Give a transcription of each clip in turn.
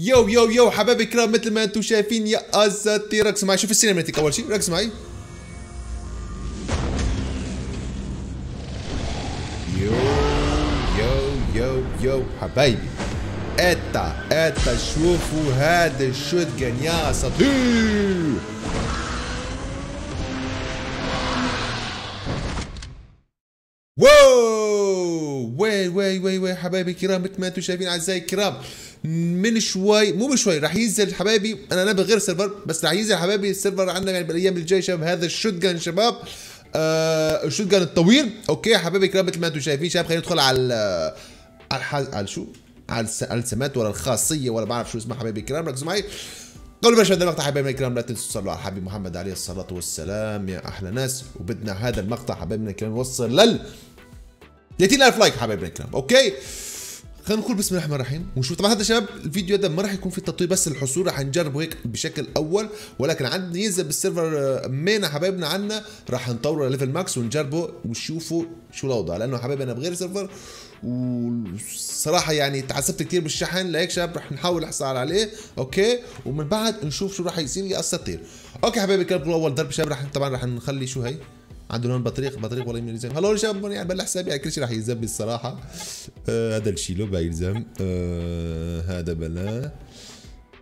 يو يو يو حبايبي الكرام مثل ما أنتم شايفين يا اساتذه ركزوا معي. شوف ال cinematic أول شيء ركزوا معي. يو يو يو يو حبايبي. إتا إتا شوفوا هذا ال shotgun يا أساطير. wow! وي وي وي وي حبايبي الكرام؟ مثل ما أنتم شايفين أعزائي الكرام من شوي مو بشوي راح ينزل حبايبي أنا بغير server بس راح ينزل حبايبي ال server عندنا يعني بالأيام الجاية شباب هذا ال shot شباب آه ال shot الطويل. okay حبايبي الكرام مثل ما أنتم شايفين شباب خلينا ندخل على على. على شو؟ على السمات ولا الخاصية ولا بعرف شو اسمها حبايبي الكرام ركزوا معي. قبل ما نشاهد المقطع حبايبنا الكرام لا تنسوا تصلوا على الحبيب محمد عليه الصلاة والسلام يا أحلى ناس وبدنا هذا المقطع حبايبنا الكرام يوصل لل 30000 like حبايبنا الكرام okay؟ خلينا نقول بسم الله الرحمن الرحيم. ونشوف طبعا هذا شباب الفيديو هذا ما راح يكون في تطوير بس الحصول راح نجربه هيك بشكل أول. ولكن عندنا ينزل بال server مينا حبايبنا عنا؟ راح نطوره level max ونجربه ونشوفوا شو الوضع لأنه حبايبي أنا بغير server وصراحة يعني تعذبت كثير بالشحن. لهيك شباب رح نحاول نحصل عليه. okay؟ ومن بعد نشوف شو رح يصير. يا أساطير. okay حبايبي كان اول ضرب شباب رح طبعا رح نخلي شو هي؟ عنده لون بطريق بطريق ولا يلزم. هلو شباب يعني بلا حسابي يعني كل شيء راح يلزم الصراحة. آه هذا نشيله ما يلزم. آه هذا بلا.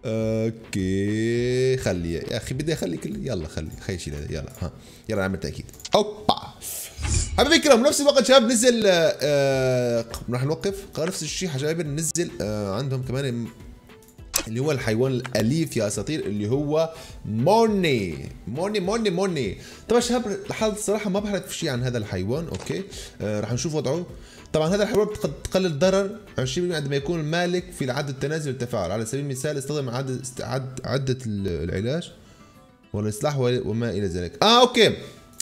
أوكي خلي يا أخي بدي أخلي كل يلا خلي خلي شيل يلا ها. يلا نعمل تأكيد. أوبا. حبيبي الكرام بنفس الوقت شباب نزل آه راح نوقف. نفس الشيء حبايبي نزل آه عندهم كمان اللي هو الحيوان الأليف يا أساطير اللي هو موني. موني موني موني. طبعا شباب لحظه الصراحه ما بعرف شيء عن هذا الحيوان okay؟ آه راح نشوف وضعه. طبعا هذا الحيوان تقلل الضرر 20% عندما يكون المالك في العدد التنازل والتفاعل. على سبيل المثال استخدم عدد عد عدة العلاج والإصلاح وما إلى ذلك. آه okay.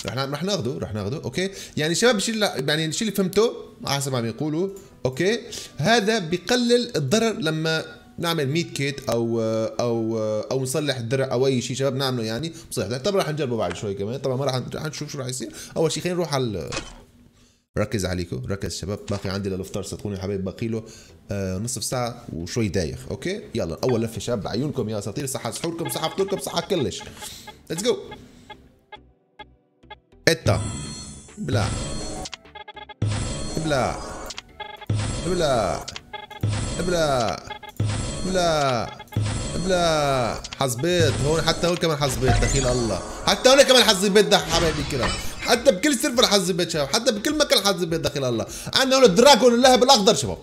رح رح ناخذه رح ناخذه okay؟ يعني شباب الشيء يعني الشيء اللي فهمته حسب ما بيقولوا okay؟ هذا بقلل الضرر لما نعمل med kit أو أو أو نصلح الدرع أو أي شيء شباب نعمله يعني بصيح طبعا رح نجربه بعد شوي كمان. طبعا ما رح نشوف شو رح يصير. أول شيء خلينا نروح على ركز عليكم ركز شباب. باقي عندي للإفطار صدقوني يا حبايب باقي له آه نصف ساعة وشوي دايخ okay؟ يلا أول لفة شباب بعيونكم يا أساطير صحة سحوركم صحة فطوركم صحة كلش. let's go إتا. بلا. بلا. بلا. بلا. بلا بلا حظبيط هون حتى هون كمان حظبيط دخيل الله. حتى هون كمان حظبيط ده حبايبي الكرام. حتى بكل سيرفر حظبيط شباب. حتى بكل مكان حظبيط دخيل الله. عندنا هون الدراجون اللهب الأخضر شباب.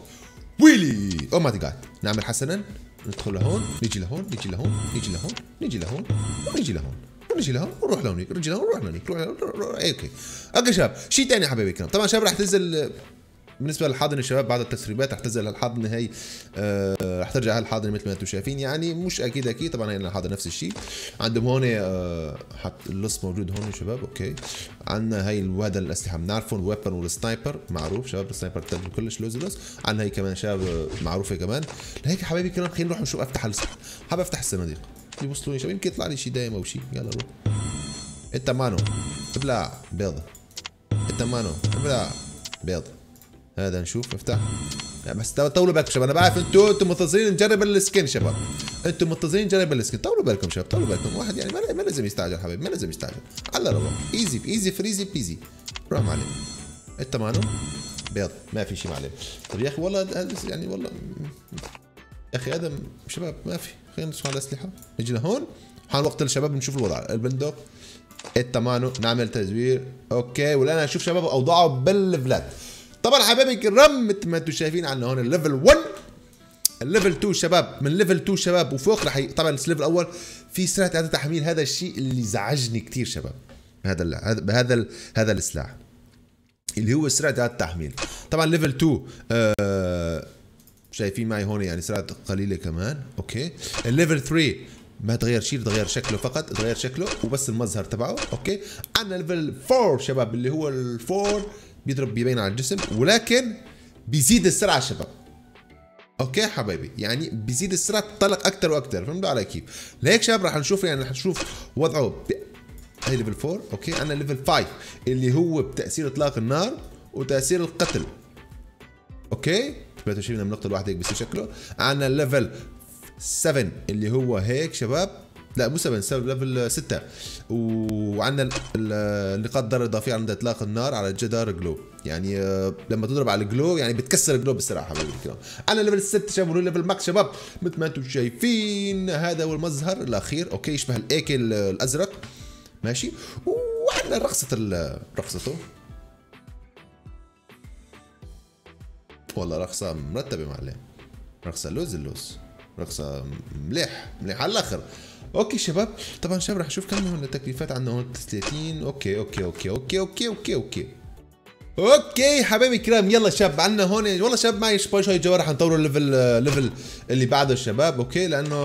ويلي! أو ماي جاد نعمل حسنا. ندخل لهون نيجي لهون نيجي لهون نيجي لهون نيجي لهون ونيجي لهون ونجي لهون ونروح لهونيك نجي لهون ونروح لهونيك نروح أوكي. okay شباب. شيء ثاني حبايبي الكرام. طبعا شباب رح تنزل بالنسبة للحاضنة الشباب بعد التسريبات رح تنزل الحاضنه هي آه رح ترجع هالحاضنة مثل ما أنتم شايفين. يعني مش أكيد أكيد طبعا هي الحاضنه نفس الشيء عندهم هون آه حط اللص موجود هون شباب okay. عندنا هي هذا الاسلحه بنعرفهم ال weapon وال sniper معروف شباب ال sniper كلش لوز لوز. عندنا هي كمان شباب معروفة كمان. لهيك حبايبي كمان خلينا نروح نشوف أفتح حابب أفتح الصناديق. يوصلوني شباب يمكن يطلع لي شيء دايم أو شيء يلا روح. إنت مانو. ابلع بيض إنت مانو. ابلع بيض هذا نشوف افتح. بس طولوا بالكم شباب. أنا بعرف أنتم أنتم منتظرين نجرب السكين شباب. أنتم منتظرين نجرب السكين. طولوا بالكم شباب طولوا بالكم. واحد يعني ما لازم يستعجل حبيبي ما لازم يستعجل. على روح easy easy breezy peasy روح معلم. انت مانو؟ بيض. ما في شيء معلم. طيب يا أخي والله يعني والله يا أخي آدم شباب ما في. خلينا ندخل على الأسلحة. نجي لهون. حان وقت الشباب نشوف الوضع. البندق. التمانو نعمل تزوير. okay. والان أشوف شباب أوضاعه بال level ات. طبعا حبايبي الكرام مثل ما أنتم شايفين عندنا هون ال level 1 ال level 2 شباب من level 2 شباب وفوق رح ي... طبعا ال level الأول في سرعة إعادة تحميل هذا الشيء اللي زعجني كثير شباب هذا ال... بهذا ال... هذا السلاح اللي هو سرعة إعادة التحميل طبعا level 2 آه... شايفين معي هون يعني سرعة قليلة كمان okay. ال level 3 ما تغير شيء تغير شكله فقط تغير شكله وبس المظهر تبعه okay. عندنا level 4 شباب اللي هو ال four بيضرب بيبين على الجسم ولكن بيزيد السرعة شباب. okay حبايبي؟ يعني بيزيد السرعة تطلق أكثر وأكثر فهمتوا علي كيف؟ لهيك شباب رح نشوف يعني رح نشوف وضعه ب... هي level 4 okay أنا level 5 اللي هو بتأثير إطلاق النار وتأثير القتل. okay؟ 23 من النقطه الواحده هيك بصير شكله عندنا level 7 اللي هو هيك شباب. لا مو 7 7 level 6 وعندنا ال- ال- نقاط ضرر إضافية عند إطلاق النار على جدار gloo. يعني آه، لما تضرب على ال gloo يعني بتكسر ال gloo حبايبي الكرام أنا level 6 شباب level max شباب مثل ما أنتم شايفين هذا هو المظهر الأخير. okay يشبه ال AK ال- الأزرق. ماشي. وعندنا رقصه رقصته والله رقصة مرتبة معلم. رقصة لوز اللوز رقصة مليح مليح. على الآخر. okay شباب. طبعا شباب رح نشوف كم هون التكليفات عندنا هون 30 okay okay okay okay okay okay okay. okay حبايبي الكرام يلا شباب عندنا هون. والله شباب معي شوي شوي جوار رح نطور ال level level اللي بعده الشباب okay لأنه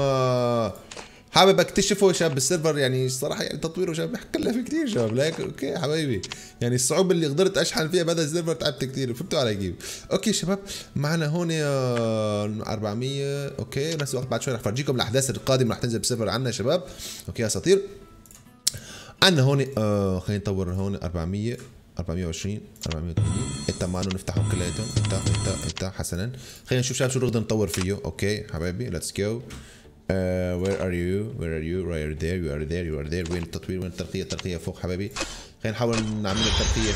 حابب اكتشفه شباب بال server يعني الصراحه يعني تطويره شباب كلف كثير شباب. ليك okay حبايبي. يعني الصعوبة اللي قدرت أشحن فيها بهذا ال server تعبت كثير فهمتوا علي كيف؟ okay شباب معنا هون آه، 400 okay نفس الوقت بعد شوي رح فرجيكم الأحداث القادمة رح تنزل بال server عنا شباب. okay يا أساطير. عندنا هون آه خلينا نطور هون 400 420 480 انت معنا نفتحهم كلياتهم. انت انت انت حسنا. خلينا نشوف شباب شو نقدر نطور فيه. okay حبايبي let's go where are you where are you right there you are there you are there وين التطوير وين الترقيه الترقيه فوق حبايبي خلينا نحاول نعمل الترقيه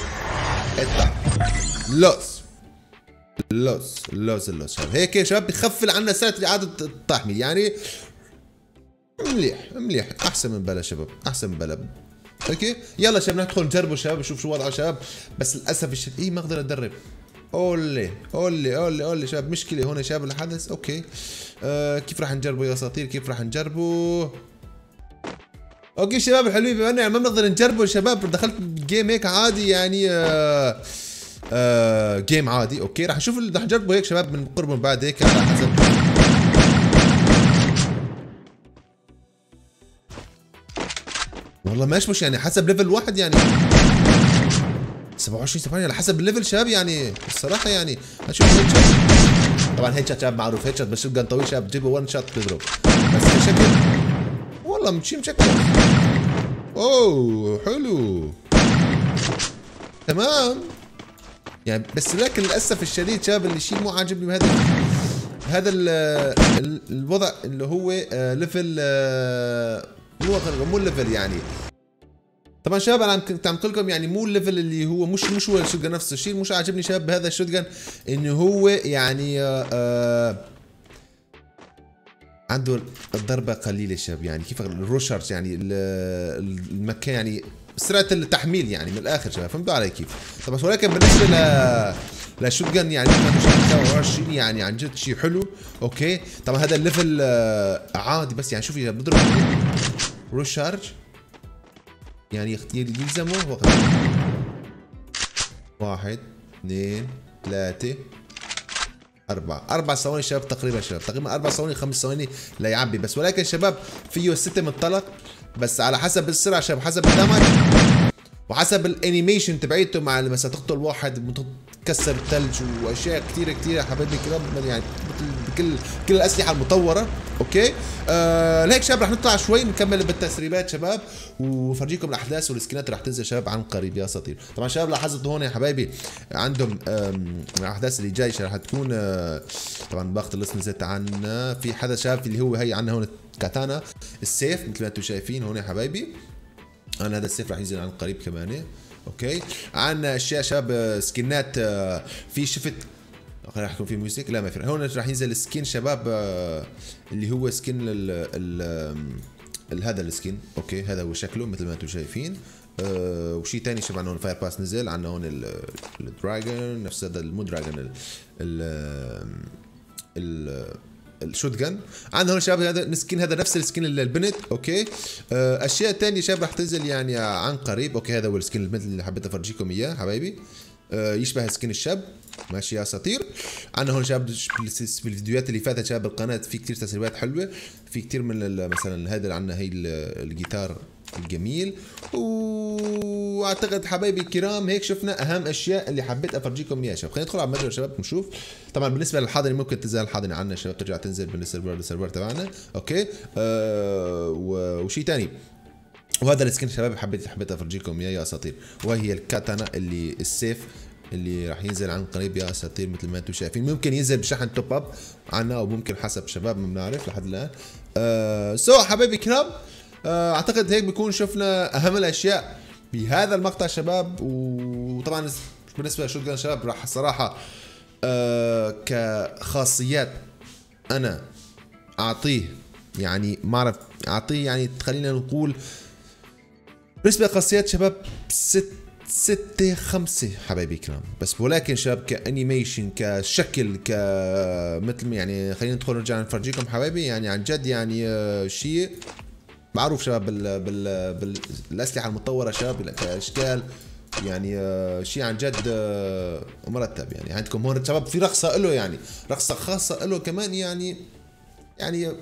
إطلع. لوس لوس لوس شباب. هيك يا شباب بخفل عنا سنة اعاده التحميل يعني مليح مليح. أحسن من بلا شباب أحسن من بلا. okay؟ يلا شباب ندخل نجربه شباب نشوف شو وضعه شباب. بس للأسف الشديد إيه ما أقدر اتدرب اولي اولي اولي اولي شباب مشكلة هون شباب الحدث؟ okay. آه كيف راح نجربه يا أساطير؟ كيف راح نجربه؟ okay شباب الحلوين بما يعني ما بنقدر نجربه شباب دخلت game هيك عادي يعني آه آه game عادي. okay راح نشوف راح نجربه هيك شباب من قرب من بعد هيك. على حسب والله مش مش يعني حسب level واحد يعني. 27 ثواني على حسب ال level شباب يعني الصراحة يعني هنشوف headshot طبعا headshot شباب معروف headshot بس shot طويل شباب بتجيبه one shot بتضرب بس بشكل والله مشي مشكل أوه حلو. تمام. يعني بس لكن للأسف الشديد شباب اللي شيء مو عاجبني بهذا هذا ال ال الوضع اللي هو آه، level آه، مو مو ال level يعني. طبعا شباب أنا كنت عم لكم يعني مو ال level اللي هو مش مش هو ال shot نفس الشيء مش عاجبني شباب بهذا ال shot إنه هو يعني آه آه عنده الضربة قليلة شباب. يعني كيف ال recharge يعني ال- المكان يعني سرعة التحميل يعني من الآخر شباب. فهمتوا علي كيف؟ طبعا ولكن بالنسبة ل ل shotgun يعني 27 يعني عن جد شيء حلو. okay. طبعا هذا ال level آه، عادي بس يعني شوفي بضرب recharge يعني يلزمه وقت واحد اثنين ثلاثة أربعة. أربع ثواني شباب تقريبا شباب. تقريبا أربع ثواني خمس ثواني ليعبي بس. ولكن شباب فيه ستة منطلق بس على حسب السرعة شباب حسب ال damage. وحسب ال animation تبعيته مع لما تقتل واحد تكسر الثلج وأشياء كثيره كثيره يا حبايبي الكرام يعني بكل كل الأسلحة المطورة. أوكي؟ آه لهيك شباب رح نطلع شوي نكمل بالتسريبات شباب. وفرجيكم الأحداث والسكنات اللي رح تنزل شباب عن قريب يا اساطير طبعا شباب لاحظت هون يا حبايبي عندهم الأحداث اللي جاي رح تكون آه، طبعا باخذ نزلت عنا. في حدا شاف اللي هو هي عنا هون كاتانا السيف مثل ما أنتم شايفين هون يا حبايبي. أنا هذا السيف راح ينزل عن قريب كمان. okay؟ عندنا اشياء شباب آه، سكنات آه، في شفت راح يكون في موسيقى لا ما في. هون راح ينزل skin شباب آه، اللي هو سكين ال ال هذا ال skin. okay؟ هذا هو شكله مثل ما أنتم شايفين. آه وشيء ثاني شباب عندنا هون Fire Pass نزل عندنا هون ال- ال dragon نفس هذا المو dragon ال ال shotgun. عندنا هون شباب هذا ال skin هذا نفس ال skin اللي البنت okay؟ آه، أشياء تانية شباب رح تنزل يعني عن قريب. okay هذا هو ال skin البنت اللي حبيت أفرجيكم إياه حبايبي. آه، يشبه skin الشاب. ماشي يا أساطير. عندنا هون شباب في الفيديوهات اللي فاتت شباب القناة في كتير تسريبات حلوة. في كتير من مثلا هذا عندنا هي ال- الجيتار. الجميل وأعتقد حبايبي الكرام هيك شفنا أهم أشياء اللي حبيت أفرجيكم إياها شباب. خلينا ندخل على المتجر شباب نشوف. طبعا بالنسبة للحاضنه ممكن تنزل الحاضنه عنا شباب ترجع تنزل من ال server لل server تبعنا. okay؟ آه وشيء ثاني وهذا ال skin شباب حبيت حبيت أفرجيكم إياه يا أساطير. وهي الكاتانا اللي السيف اللي راح ينزل عن قريب يا أساطير مثل ما أنتم شايفين. ممكن ينزل بشحن top up عنا أو ممكن حسب شباب ما بنعرف لحد الآن. آه so حبايبي كرام آه أعتقد هيك بكون شفنا أهم الأشياء بهذا المقطع شباب. وطبعا بالنسبة ل shotgun شباب راح صراحة آه كخاصيات أنا أعطيه يعني ما أعرف أعطيه يعني خلينا نقول بالنسبة لخاصيات شباب ست ستة خمسة حبايبي كرام بس ولكن شباب ك animation كشكل ك مثل يعني خلينا ندخل نرجع نفرجيكم حبايبي يعني عن جد يعني آه، شيء معروف شباب بال بال بالاسلحه المطوره شباب كأشكال يعني آه، شيء عن جد آه، مرتب يعني. عندكم هون شباب في رقصة له يعني رقصة خاصة له كمان يعني يعني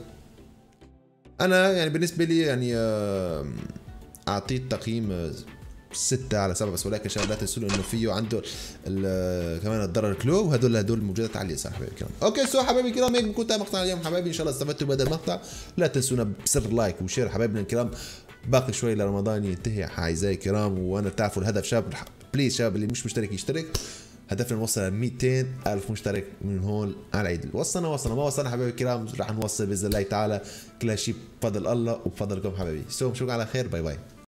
أنا يعني بالنسبة لي يعني اعطيه تقييم ستة على سبعة بس ولكن شباب لا تنسوا إنه فيه عنده كمان الضرر كلو وهدول هدول الموجودات على اليسار حبايبي الكرام. okay so حبايبي الكرام هيك بكون مقطع اليوم. حبايبي إن شاء الله استفدتوا بهذا المقطع. لا تنسونا بزر like و share حبايبنا الكرام. باقي شوي لرمضان ينتهي اعزائي الكرام. وأنا تعرفوا الهدف شباب please شباب اللي مش مشترك يشترك. هدفنا نوصل ل 200 ألف مشترك من هون على العيد. وصلنا وصلنا ما وصلنا حبايبي الكرام. راح نوصل بإذن الله تعالى. كل شيء بفضل الله وبفضلكم حبايبي. so نشوفكم على خير. bye bye.